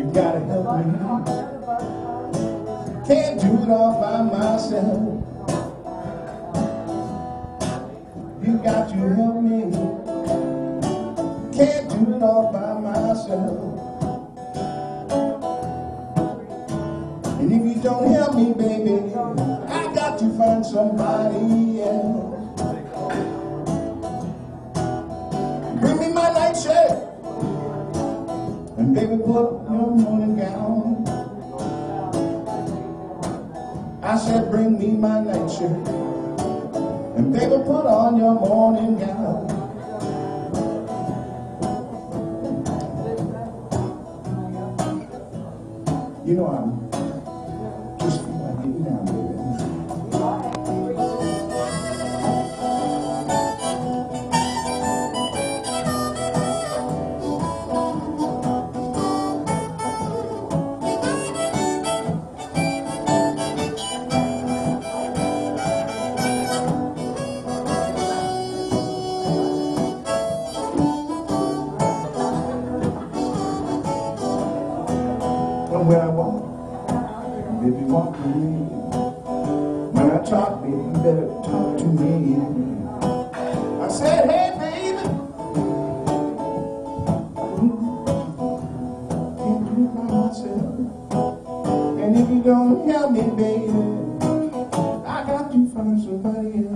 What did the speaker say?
You gotta help me. Can't do it all by myself. You got to help me. Can't do it all by myself. And if you don't help me, baby, I got to find somebody else. Baby, put your morning gown. I said, bring me my nightshirt. And baby, put on your morning gown. You know, I'm just from where I walk. If walk with me, when I talk, baby, you better talk to me. I said, hey, baby. Can't do it by myself. And if you don't help me, baby, I got to find somebody else.